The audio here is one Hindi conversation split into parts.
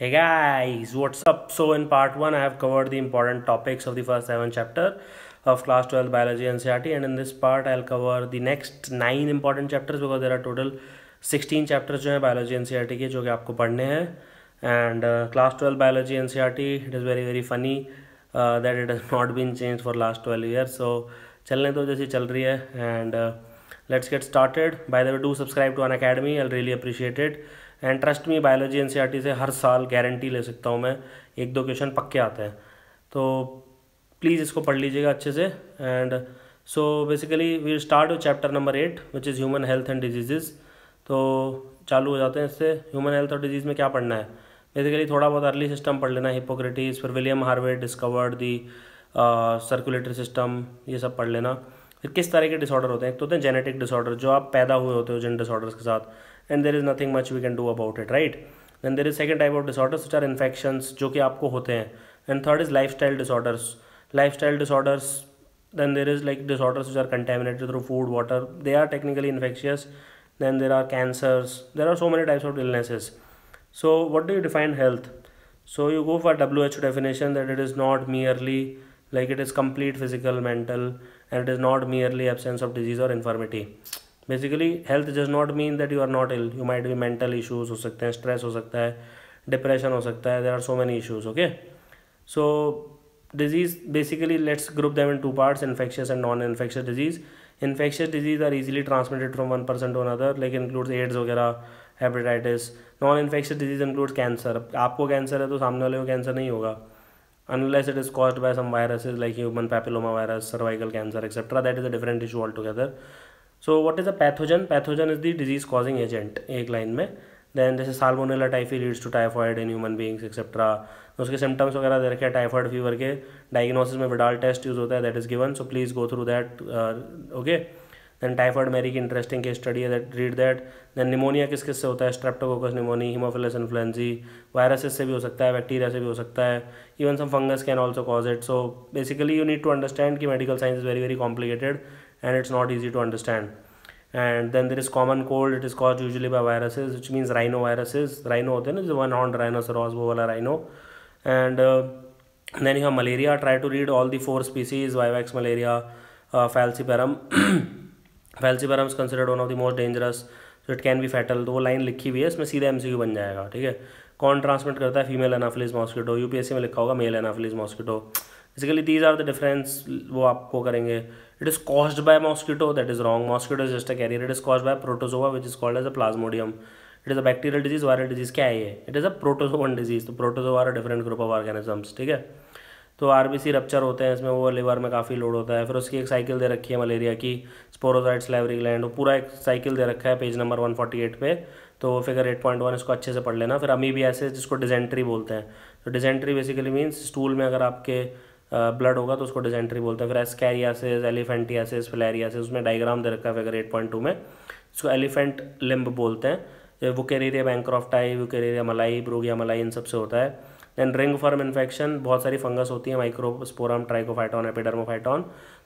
Hey guys, what's up? So in part 1 I have covered the important topics of the first 7 chapter of class 12 biology NCERT and in this part I'll cover the next 9 important chapters because there are total 16 chapters जो हैं biology NCERT के जो कि आपको पढ़ने हैं and uh, class 12 biology NCERT it is very very funny uh, that it has not been changed for last 12 years so चलने तो जैसी चल रही है and uh, let's get started by the way do subscribe to an academy I'll really appreciate it and trust me biology एन से हर साल गारंटी ले सकता हूँ मैं एक दो क्वेश्चन पक्के आते हैं तो प्लीज़ इसको पढ़ लीजिएगा अच्छे से and so basically we start with chapter number eight which is human health and diseases तो चालू हो जाते हैं इससे ह्यूमन हेल्थ और डिजीज़ में क्या पढ़ना है बेसिकली थोड़ा बहुत अर्ली सिस्टम पढ़ लेना है हिपोक्रेटिस फिर William Harvey discovered the circulatory system ये सब पढ़ लेना फिर किस तरह के डिसऑर्डर होते हैं एक तो होते हैं जेनेटिक डिसऑर्डर जो आप पैदा हुए होते हो जिन डिसऑर्डर्स के साथ and there is nothing much we can do about it right then there is second type of disorders which are infections जो कि आपको होते हैं and third is lifestyle disorders lifestyle disorders then there is like disorders which are contaminated through food water they are technically infectious then there are cancers there are so many types of illnesses so what do you define health so you go for who definition that it is not merely like it is complete physical mental and it is not merely absence of disease or infirmity basically health does not mean that you are not ill you might भी मेंटल इशूज हो सकते हैं स्ट्रेस हो सकता है डिप्रेशन हो सकता है there are so many issues okay so disease basically let's group them in two parts infectious and non infectious disease infectious disease are easily transmitted from one person to another लेकिन इंक्लूड्स एड्स वगैरह hepatitis non infectious disease includes cancer आपको कैंसर है तो सामने वाले को कैंसर नहीं होगा unless it is caused by some viruses like human papilloma virus cervical cancer etcetera that is a different issue all together so what is a pathogen pathogen is the disease causing agent एक लाइन में देन जैसे Salmonella typhi leads to typhoid in human beings etcetera उसके सिम्टम्स वगैरह दे रखे हैं टाइफॉइड फीवर के डायग्नोसिस में विडाल टेस्ट यूज़ होता है that is given so please go through that okay then typhoid Mary की इंटरेस्टिंग केस स्टडी है that read that then pneumonia किस किस से होता है Streptococcus pneumoniae Haemophilus influenzae viruses से भी हो सकता है बैक्टीरिया से भी हो सकता है even some fungus can also cause it so basically you need to understand कि medical science is very very complicated and it's not easy to understand and then there is common cold it is caused usually by viruses which means rhinoviruses rhino hote na one horned rhinoceros wo wala rhino and uh, then you have malaria try to read all the four species vivax malaria uh, falciparum falciparum is considered one of the most dangerous so it can be fatal तो वो लाइन लिखी हुई है इसमें सीधा एमसीक्यू बन जाएगा ठीक है कौन ट्रांसमिट करता है फीमेल एनाफिलिस मॉस्किटो यूपीएससी में लिखा होगा male anopheles mosquito basically these are the difference वो आपको करेंगे It is caused by mosquito. That is wrong. Mosquito is just a carrier. It is caused by protozoa which is called as a plasmodium. It is a bacterial disease viral disease क्या है it is a protozoan disease तो protozoa are different group of organisms ठीक है तो आरबीसी रप्चर होते हैं इसमें वो लिवर में काफ़ी लोड होता है फिर उसकी एक साइकिल दे रखी है मलेरिया की स्पोरोजाइट स्लेवरी ग्लैंड पूरा एक साइकिल दे रखा है पेज नंबर 148 पे तो फिगर 8.1 इसको अच्छे से पढ़ लेना फिर ऐसे जिसको डिजेंट्री बोलते हैं तो डिजेंट्री बेसिकली मीन्स स्टूल में अगर आपके ब्लड होगा तो उसको डिजेंट्री बोलते हैं फिर एस्कैरियासिस एलिफेंटियासिस फिलेरियासिस उसमें डायग्राम दे रखा है फिगर एट पॉइंट टू में इसको एलिफेंट लिम्ब बोलते हैं आई वो कैरेरिया मलाई ब्रोगिया मलाई इन सब से होता है देन रिंग फर्म इन्फेक्शन बहुत सारी फंगस होती है माइक्रोस्पोरम ट्राइकोफाइटॉन एपिडर्मोफाइटॉन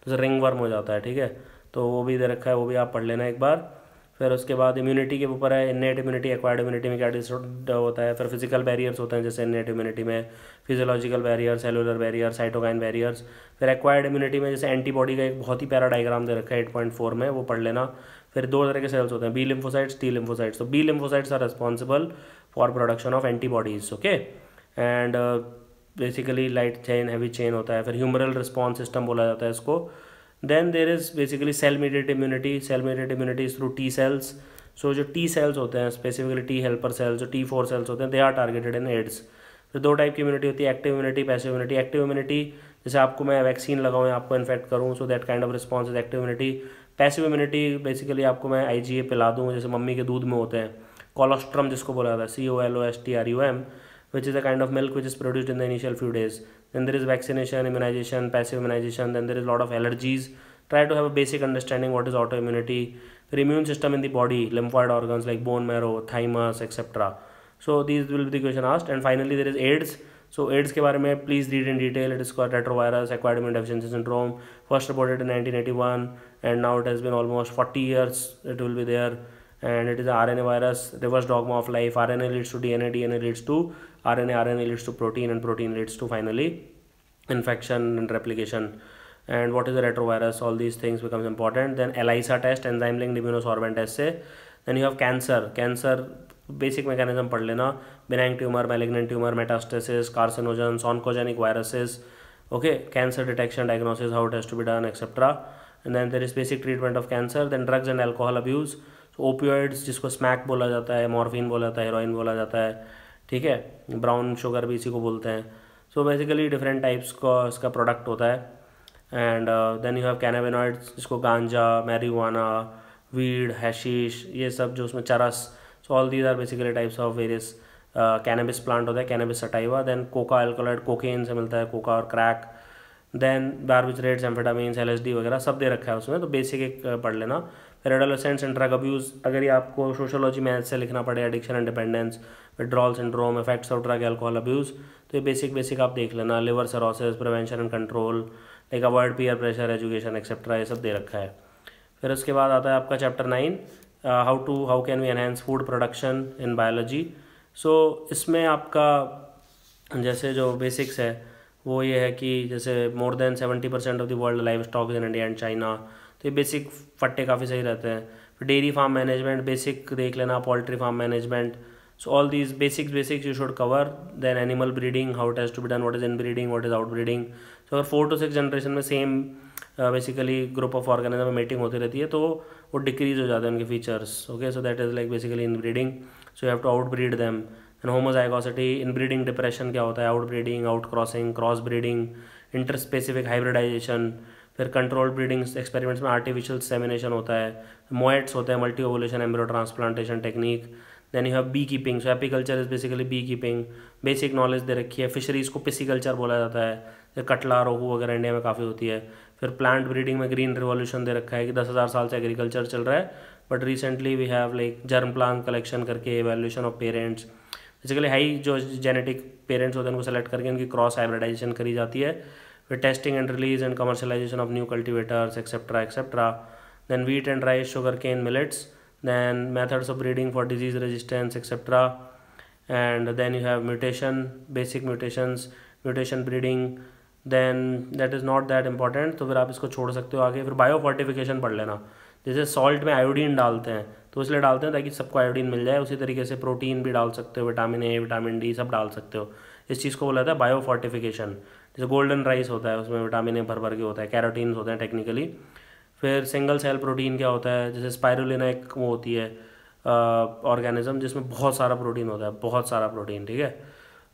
तो रिंग वर्म हो जाता है ठीक है तो वो भी दे रखा है वो भी आप पढ़ लेना एक बार फिर उसके बाद इम्यूनिटी के ऊपर है इनेट इम्यूनिटी एक्वायर्ड इम्यूनिटी में क्या डिसऑर्डर होता है फिर फिजिकल बैरियर्स होते हैं जैसे इनेट इम्यूनिटी में physiological barrier cellular barrier cytokine barriers फिर एक्वायर्ड इम्यूनिटी में जैसे एंटीबॉडी का एक बहुत ही प्यारा डायग्राम दे रखा है एट पॉइंट फोर में वो पढ़ लेना फिर दो तरह के सेल्स होते हैं बी लिम्फोसाइट्स टी लिम्फोसाइट्स तो B lymphocytes are responsible for production of antibodies okay and basically light chain heavy chain होता है फिर ह्यूमरल रिस्पॉन्स सिस्टम बोला जाता है इसको then there is basically cell mediated immunity cell mediated immunity is through T cells so जो टी सेल्स होते हैं स्पेसिफिकली टी हेल्पर सेल्स जो टी फोर सेल्स होते हैं they are targeted in AIDS फिर दो टाइप की इम्यूनिटी होती है active immunity passive immunity active immunity जैसे आपको मैं वैक्सीन लगाऊँ आपको इन्फेक्ट करूँ so that kind of response is active immunity passive immunity basically आपको मैं आई जी ए पिला दूँ जैसे मम्मी के दूध में होते हैं कोलोस्ट्रम जिसको बोला जाता है C O L O S T R U M which is a kind of milk which is produced in the initial few days then there is vaccination immunization passive immunization then there is a lot of allergies try to have a basic understanding what is autoimmunity the immune system in the body lymphoid organs like bone marrow thymus etc so these will be the question asked and finally there is aids so aids के बारे में please read in detail it is called retrovirus acquired immune deficiency syndrome first reported in 1981 and now it has been almost 40 years it will be there and it is RNA virus reverse dogma of life RNA leads to DNA DNA leads to RNA RNA leads to protein and protein leads to finally infection and replication and what is the retrovirus all these things becomes important then ELISA test enzyme linked immunosorbent assay then you have cancer cancer basic mechanism पढ़ लेना benign tumor malignant tumor metastasis carcinogens oncogenic viruses okay cancer detection diagnosis how it has to be done etc and then there is basic treatment of cancer then drugs and alcohol abuse opioids जिसको स्मैक बोला जाता है मॉर्फिन बोला जाता है हेरोइन बोला जाता है ठीक है ब्राउन शुगर भी इसी को बोलते हैं सो बेसिकली डिफरेंट टाइप्स का इसका प्रोडक्ट होता है and then you have cannabinoids जिसको गांजा मैरीवाना वीड हैशीश ये सब जो उसमें चरस so all these are basically types of various cannabis plant होता है cannabis sativa then coca alkaloid cocaine से मिलता है कोका और crack then reds amphetamines L वगैरह सब दे रखा है उसमें तो बेसिक एक पढ़ लेना फिर एंड ड्रग अब्यूज़ अगर ये आपको सोशोलॉजी मैथ से लिखना पड़े addiction and dependence withdrawal syndrome effects of drug alcohol abuse तो ये बेसिक बेसिक आप देख लेना liver cirrhosis prevention and control like avoid peer pressure education etcetera ये सब दे रखा है फिर उसके बाद आता है आपका chapter nine how to how can we enhance food production in biology so इसमें आपका जैसे जो बेसिक्स है वो ये है कि जैसे more than seventy percent of the world livestock in India and China तो ये बेसिक फट्टे काफ़ी सही रहते हैं फिर डेयरी फार्म मैनेजमेंट बेसिक देख लेना poultry farm management so all these basics basics you should cover then animal breeding how it has to be done what is in breeding what is out breeding so अगर फोर टू सिक्स जनरेशन में same basically group of organism में मीटिंग होती रहती है तो वो डिक्रीज हो जाते हैं उनके features okay so that is like basically in breeding so you have to out breed them and homozygosity inbreeding depression क्या होता है out breeding out crossing cross breeding inter specific hybridization फिर कंट्रोल ब्रीडिंग एक्सपेरिमेंट्स में आर्टिफिशियल सेमिनेशन होता है मोएट्स होते हैं multi ovulation embryo transplantation technique then you have bee keeping so apiculture is basically bee keeping basic knowledge दे रखी है फिशरीज़ को पिसिकल्चर बोला जाता है कटला रोहू वगैरह इंडिया में काफ़ी होती है फिर प्लांट ब्रीडिंग में ग्रीन रिवॉल्यूशन दे रखा है कि दस हज़ार साल से एग्रीकल्चर चल रहा है but recently we have like germ plan collection करके evaluation of parents basically high जो जेनेटिक पेरेंट्स होते हैं उनको सेलेक्ट करके उनकी क्रॉस हाइब्रिडाइजेशन करी जाती है फिर testing and release and commercialization of new cultivators etcetera etcetera then wheat and rice sugar cane millets then methods of breeding for disease resistance etcetera and then you have mutation basic mutations mutation breeding then that is not that important तो फिर आप इसको छोड़ सकते हो आगे फिर बायो फोर्टिफिकेशन पढ़ लेना जैसे सॉल्ट में आयोडीन डालते हैं तो इसलिए डालते हैं ताकि सबको आयोडीन मिल जाए उसी तरीके से प्रोटीन भी डाल सकते हो विटामिन ए विटामिन डी सब डाल सकते हो इस चीज़ को बोला जाता है बायोफोर्टिफिकेशन जैसे गोल्डन राइस होता है उसमें विटामिन ए भर भर के होता है कैरोटीन्स होते हैं टेक्निकली फिर सिंगल सेल प्रोटीन क्या होता है जैसे स्पायरोना एक वो होती है ऑर्गेनिज्म जिसमें बहुत सारा प्रोटीन होता है बहुत सारा प्रोटीन ठीक है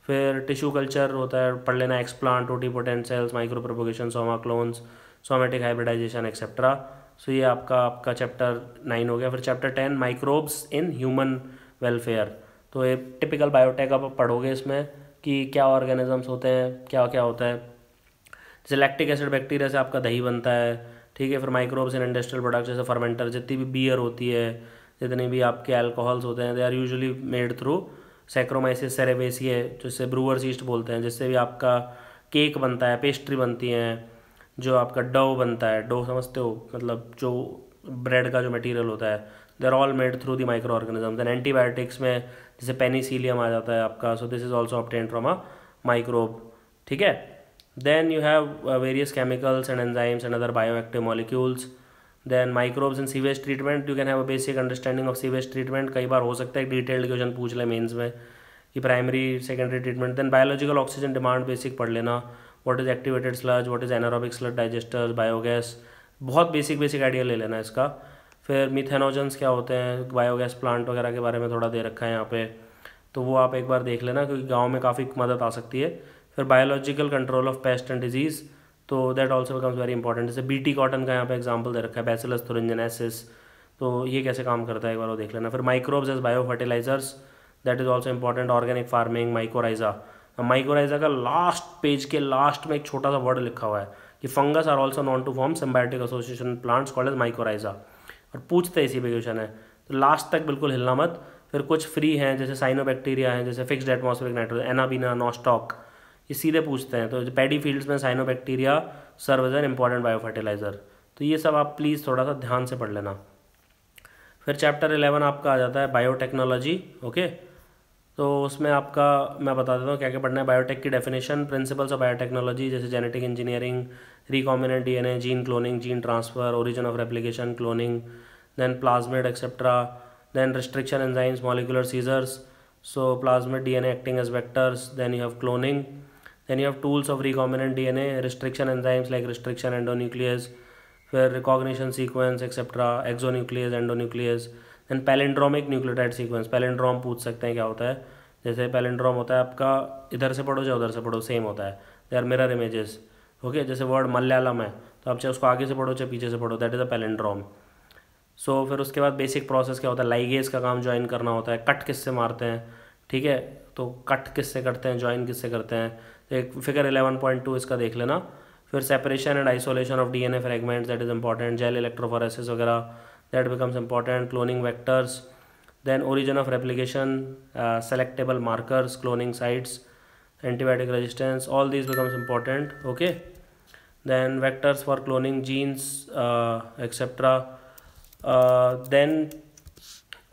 फिर टिश्यू कल्चर होता है पढ़ लेना explant potent cells micro propagation soma clones somatic hybridization etcetera so ये आपका आपका चैप्टर नाइन हो गया फिर chapter ten microbes in human welfare तो ये टिपिकल बायोटेक आप पढ़ोगे इसमें कि क्या ऑर्गेनिजम्स होते हैं क्या क्या होता है जैसे लैक्टिक एसिड बैक्टीरिया से आपका दही बनता है ठीक है फिर माइक्रोब्स इन इंडस्ट्रियल प्रोडक्ट जैसे फर्मेंटर जितनी भी बियर होती है जितने भी आपके अल्कोहल्स होते हैं they are usually made through Saccharomyces cerevisiae है जिससे ब्रूअर्स ईस्ट बोलते हैं जिससे भी आपका केक बनता है पेस्ट्री बनती हैं जो आपका डो बनता है डो समझते हो मतलब जो ब्रेड का जो मटेरियल होता है they are all made through the micro organism then antibiotics में जैसे पेनीसीलियम आ जाता है आपका so this is also obtained from a microbe ठीक है then you have various chemicals and enzymes and other bio active molecules then microbes in sewage treatment you can have a basic understanding of sewage treatment कई बार हो सकता है डिटेल्ड क्वेश्चन पूछ ले मेन्स में कि primary secondary treatment then biological oxygen demand basic पढ़ लेना what is activated sludge what is anaerobic sludge digesters biogas बहुत बेसिक बेसिक आइडिया ले लेना इसका फिर मिथेनोजन्स क्या होते हैं बायोगैस प्लांट वगैरह के बारे में थोड़ा दे रखा है यहाँ पे तो वो आप एक बार देख लेना क्योंकि गाँव में काफ़ी मदद आ सकती है फिर biological control of pest and disease so that also becomes very important जैसे टी कॉटन का यहाँ पे एग्जाम्पल दे रखा है बैसेलस थुरंजनेसिस तो ये कैसे काम करता है एक बार वो देख लेना फिर microbes as bio fertilizers that is also important organic farming mycorrhiza mycorrhiza का लास्ट पेज के लास्ट में एक छोटा सा वर्ड लिखा हुआ है कि fungus are also known to form symbiotic association plants call as mycorrhiza और पूछते हैं इसी पे क्वेश्चन है तो लास्ट तक बिल्कुल हिलना मत फिर कुछ फ्री हैं जैसे साइनोबैक्टीरिया हैं जैसे fixed atmospheric nitrogen Anabaena Nostoc ये सीधे पूछते हैं तो पैडी फील्ड्स में cyanobacteria serve as an bio biofertilizer तो ये सब आप प्लीज़ थोड़ा सा ध्यान से पढ़ लेना फिर चैप्टर इलेवन आपका आ जाता है बायोटेक्नोलॉजी ओके okay? तो उसमें आपका मैं बता देता हूँ क्या क्या पढ़ना है बायोटेक की डेफिनेशन प्रिंसिपल्स ऑफ बायोटेक्नोलॉजी जैसे genetic engineering recombinant DNA gene cloning gene transfer origin of replication cloning then plasmid etcetera then restriction enzymes molecular scissors so plasmid dna acting as vectors then you have cloning then you have tools of recombinant dna restriction enzymes like restriction endonuclease फिर recognition sequence etcetera exonuclease endonuclease then एक न्यूक्लियोटाइड सीक्वेंस पैलेंड्रोम पूछ सकते हैं क्या होता है जैसे पैलेंड्रोम होता है आपका इधर से पढ़ो चाहे उधर से पढ़ो सेम होता है they are mirror images okay जैसे वर्ड मलयालम है तो आप चाहे उसको आगे से पढ़ो चाहे पीछे से पढ़ो that is a palindrome so फिर उसके बाद बेसिक प्रोसेस क्या होता है लाइगेज का काम ज्वाइन करना होता है कट किससे मारते हैं ठीक है तो कट किससे करते हैं ज्वाइन किससे करते हैं तो एक फिगर एलेवन पॉइंट टू इसका देख लेना फिर separation and isolation of D N A fragment that is important gel electrophoresis वगैरह that becomes important cloning vectors then origin of replication uh, selectable markers cloning sites antibiotic resistance all these becomes important okay then vectors for cloning genes uh, etc uh, then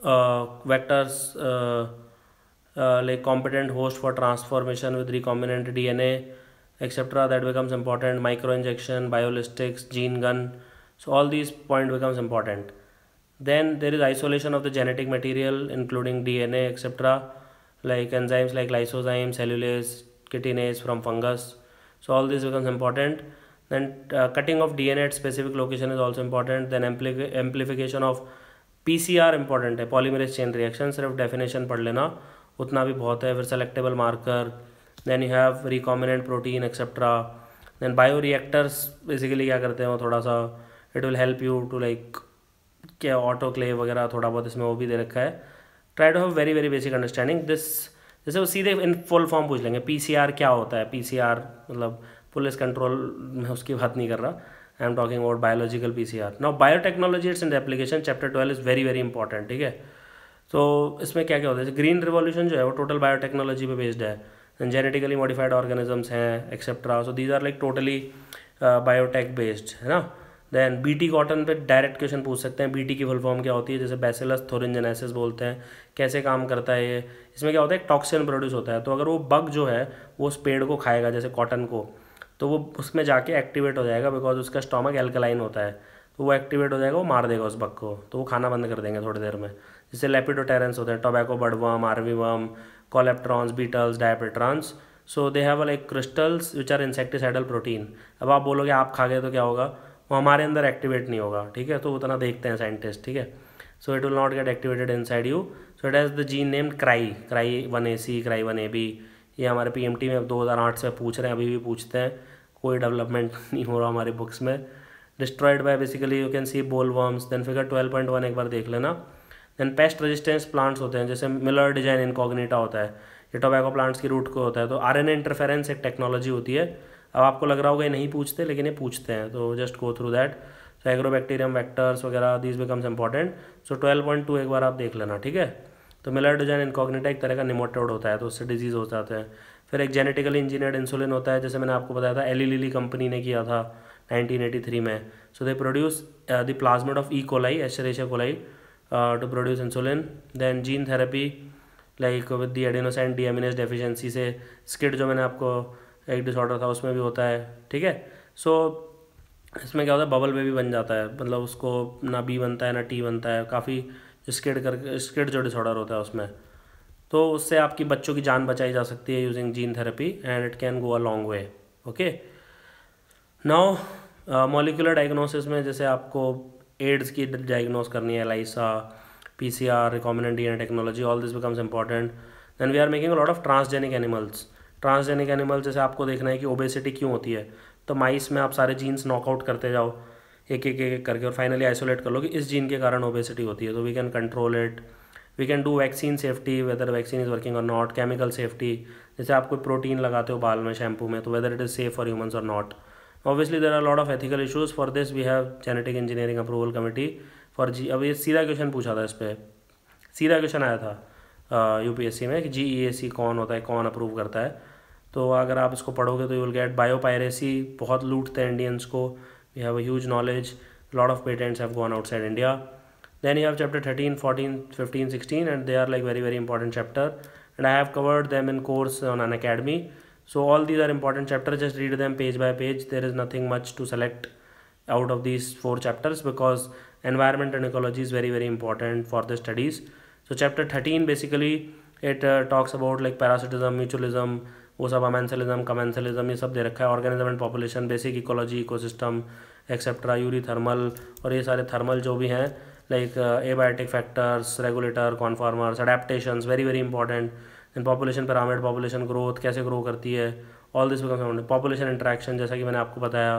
uh, vectors uh, uh, like competent host for transformation with recombinant dna etc that becomes important micro injection biolistics gene gun so all these point becomes important then there is isolation of the genetic material including dna etc like enzymes like lysozyme cellulase chitinase from fungus so all this becomes important then uh, cutting of dna at specific location is also important then ampli amplification of pcr important hai polymerase chain reaction sirf definition pad lena utna bhi bahut hai for selectable marker then you have recombinant protein etc then bioreactors basically kya karte hain wo thoda sa it will help you to like क्या ऑटो क्ले वगैरह थोड़ा बहुत इसमें वो भी दे रखा है try to have very very basic understanding this जैसे वो सीधे इन फुल फॉर्म पूछ लेंगे पी क्या होता है पी मतलब पुलिस कंट्रोल मैं उसकी बात नहीं कर रहा I am talking about biological P C R now biotechnology its in application chapter twelve is very very important ठीक है तो इसमें क्या क्या होता है ग्रीन रिवॉल्यूशन जो है वो टोटल बायोटेक्नोलॉजी पे बेस्ड है जेनेटिकली मॉडिफाइड ऑर्गेनिजम्स हैं etcetera so these are like totally biotech based है ना देन बीटी कॉटन पे डायरेक्ट क्वेश्चन पूछ सकते हैं बीटी की फुल फॉर्म क्या होती है जैसे बैसेलस थोरेंजनाइसिस बोलते हैं कैसे काम करता है ये इसमें क्या होता है एक टॉक्सिन प्रोड्यूस होता है तो अगर वो बग जो है वो उस पेड़ को खाएगा जैसे कॉटन को तो वो उसमें जाके एक्टिवेट हो जाएगा बिकॉज उसका स्टॉमक एल्कलाइन होता है तो वो एक्टिवेट हो जाएगा वो मार देगा उस बग को तो वो खाना बंद कर देंगे थोड़ी देर में जैसे लेपिडोटेरेंस होते हैं tobacco budworm armyworm coleopterans beetles dipterans so they have like crystals which are insecticidal protein अब आप बोलोगे आप खा गए तो क्या होगा वो हमारे अंदर एक्टिवेट नहीं होगा ठीक है तो उतना देखते हैं साइंटिस्ट ठीक है so it will not get activated inside you so it has the gene name cry cry one A C cry one A B ये हमारे पी एम टी में दो हज़ार आठ से पूछ रहे हैं अभी भी पूछते हैं कोई डेवलपमेंट नहीं हो रहा हमारे बुक्स में destroyed by basically you can see boll worms then figure twelve point one एक बार देख लेना देन पेस्ट रेजिस्टेंस प्लांट्स होते हैं जैसे मिलर डिजाइन इनकॉग्निटा होता है ये टोबैको प्लांट्स की रूट को होता है तो आर एन इंटरफेरेंस एक टेक्नोलॉजी होती है अब आपको लग रहा होगा ये नहीं पूछते लेकिन ये पूछते हैं तो just go through that so agrobacterium vectors वगैरह this becomes important so twelve point two एक बार आप देख लेना ठीक है तो मिलर डिजाइन इनकॉग्नेटा एक तरह का निमोटोड होता है तो उससे डिजीज़ हो जाते हैं फिर एक जेनेटिकली इंजीनियर्ड इंसुलिन होता है जैसे मैंने आपको बताया था एली लिली कंपनी ने किया था नाइनटीन एटी थ्री में so they produce the plasmid of E coli Escherichia coli to produce insulin then gene therapy like with the D deaminase deficiency से स्किड जो मैंने आपको एक डिसऑर्डर था उसमें भी होता है ठीक है सो इसमें क्या होता है बबल बेबी बन जाता है मतलब उसको ना बी बनता है ना टी बनता है काफ़ी स्किड करके स्किड जो डिसऑर्डर होता है उसमें तो उससे आपकी बच्चों की जान बचाई जा सकती है using gene therapy and it can go a long way okay now molecular diagnosis में जैसे आपको एड्स की डायग्नोस करनी है ELISA P C R recombinant D technology all this becomes important then we are making a lot of transgenic animals transgenic animal जैसे आपको देखना है कि ओबेसिटी क्यों होती है तो माइस में आप सारे जीन्स नॉकआउट करते जाओ एक एक एक करके और फाइनली आइसोलेट कर लो कि इस जीन के कारण ओबेसिटी होती है तो we can control it we can do vaccine safety whether vaccine is working और नॉट केमिकल सेफ्टी जैसे आप कोई प्रोटीन लगाते हो बाल में शैम्पू में तो whether it is safe for humans और not obviously there are lot of ethical issues for this we have genetic engineering approval committee for जी अब ये सीधा क्वेश्चन पूछा था इस पर सीधा क्वेश्चन आया था यू पी एस सी में कि जी ई सी कौन होता है कौन अप्रूव करता है तो अगर आप इसको पढ़ोगे तो यू विल गेट बायोपायरेसी बहुत लूटते हैं इंडियंस को we have a huge knowledge lot of patents have gone outside India then you have chapter 13 14 15 16 and they are like very very important chapter and i have covered them in course on an academy so all these are important chapters just read them page by page there is nothing much to select out of these four chapters because environment and ecology is very very important for the studies so chapter 13 basically it uh, talks about like parasitism mutualism वो सब अमेंसलिज्म कमेंसलिज्म ये सब दे रखा है organism and population basic ecology ecosystem etcetera eurythermal और ये सारे थर्मल जो भी हैं like abiotic factors regulator conformers adaptation very very important in population pyramid population growth कैसे ग्रो करती है all this becomes population interaction जैसा कि मैंने आपको बताया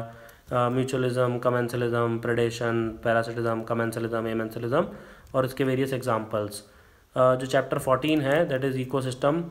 mutualism commensalism predation parasitism commensalism amensalism और इसके वेरियस एग्जाम्पल्स uh, जो चैप्टर फोर्टीन है that is ecosystem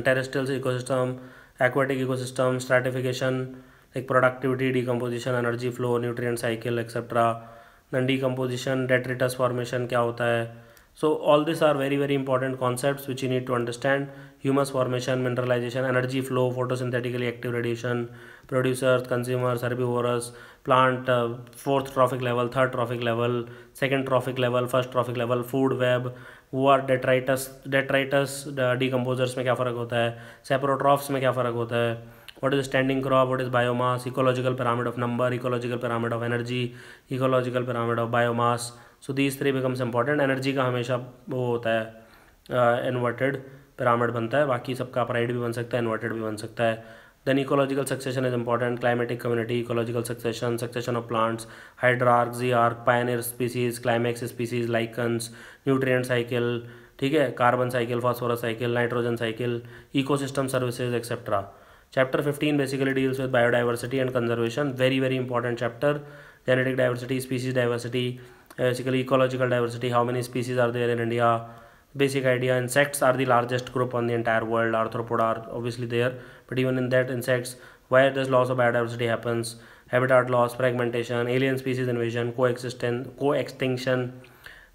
terrestrial ecosystem, aquatic ecosystem, stratification like productivity, decomposition, energy flow, nutrient cycle, etc. Then decomposition, detritus formation kya hota hai. So all these are very important concepts which you need to understand. Humus formation, mineralization, energy flow, photosynthetically active radiation, producers, consumers, herbivores, plant, uh, fourth trophic level, third trophic level, second trophic level, first trophic level, food web, वो आर डेटराइटस डेटराइटस डिकम्पोजर्स में क्या फ़र्क होता है सेप्रोट्रॉफ्स में क्या फ़र्क होता है what is standing crop what is biomass ecological pyramid of number ecological pyramid of energy ecological pyramid of biomass so these three becomes important energy का हमेशा वो होता है इन्वर्टेड uh, पिरामिड बनता है बाकी सबका अपराइड भी बन सकता है इन्वर्टेड भी बन सकता है then ecological succession is important climatic community ecological succession succession of plants hydrarch zearch pioneer species climax species lichens nutrient cycle ठीक है carbon cycle phosphorus cycle nitrogen cycle ecosystem services etcetera chapter 15 basically deals with biodiversity and conservation very very important chapter genetic diversity species diversity basically ecological diversity how many species are there in india basic idea insects are the largest group on the entire world arthropoda are obviously there but even in that insects why does loss of biodiversity happens habitat loss fragmentation alien species invasion coexistence co-extinction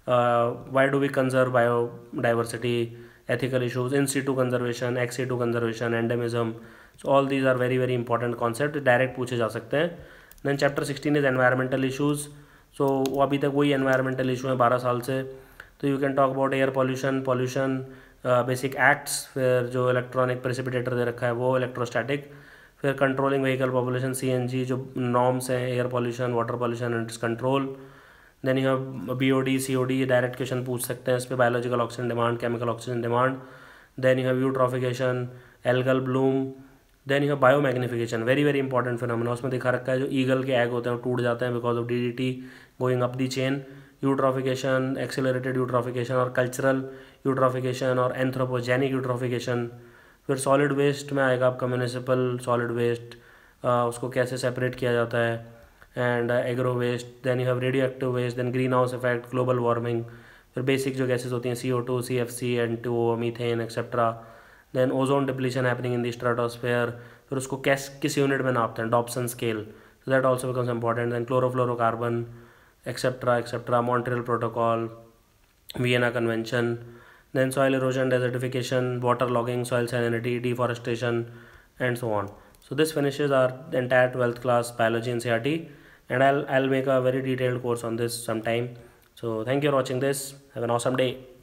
uh, why do we conserve biodiversity ethical issues in situ conservation ex situ conservation endemism so all these are very very important concept direct पूछे जा सकते हैं then chapter sixteen is environmental issues so abhi tak वही environmental issue hai 12 saal se तो you can talk about air pollution pollution basic acts फिर जो इलेक्ट्रॉनिक प्रेसिपिटेटर दे रखा है वो इलेक्ट्रोस्टैटिक फिर कंट्रोलिंग व्हीकल पॉपुलेशन सी जो नॉर्म्स हैं air pollution water pollution and its control then you have B O D C O D direct question पूछ सकते हैं इस पर biological oxygen demand chemical oxygen demand then you have eutrophication algal bloom then you have biomagnification very very important phenomena उसमें दिखा रखा है जो ईगल के एग होते हैं वो टूट जाते हैं because of D D T going up the chain eutrophication accelerated eutrophication और कल्चरल यूट्रॉफिकेशन और एंथ्रोपोजेनिक यूट्रॉफिकेशन फिर सॉलिड वेस्ट में आएगा आपका म्यूनिसिपल सॉलिड वेस्ट उसको कैसे सेपरेट किया जाता है and agro waste then you have radioactive waste then greenhouse effect global warming फिर बेसिक जो गैसेज होती हैं C O two C F C N two O methane etcetera then ozone depletion happening in the stratosphere फिर उसको कैस किस यूनिट में नापते हैं Dobson scale that also becomes important then chlorofluorocarbon etc etc montreal protocol vienna convention then soil erosion desertification water logging soil salinity deforestation and so on so this finishes our entire 12th class biology in crt and i'll i'll make a very detailed course on this sometime so thank you for watching this have an awesome day